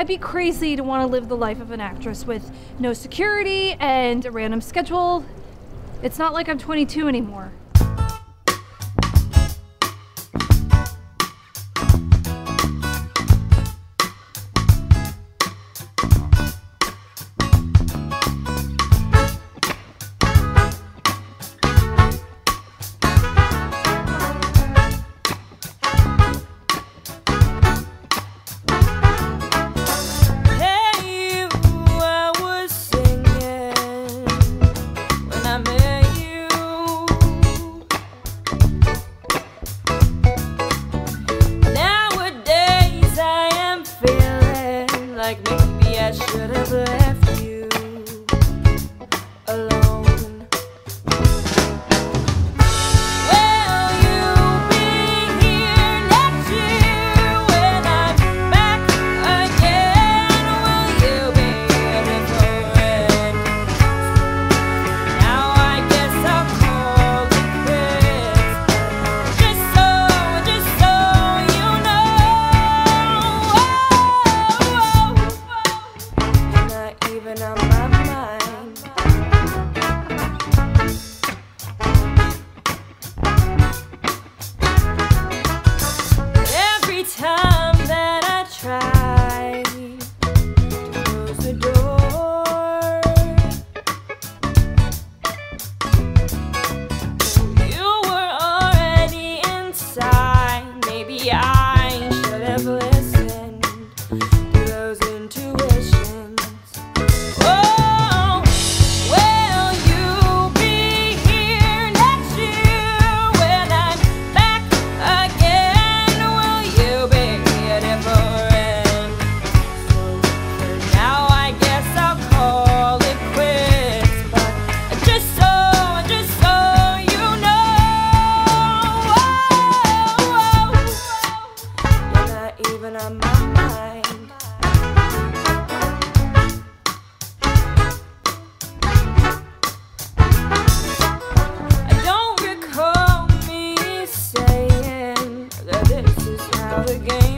I'd be crazy to want to live the life of an actress with no security and a random schedule. It's not like I'm 22 anymore. And I'm the game.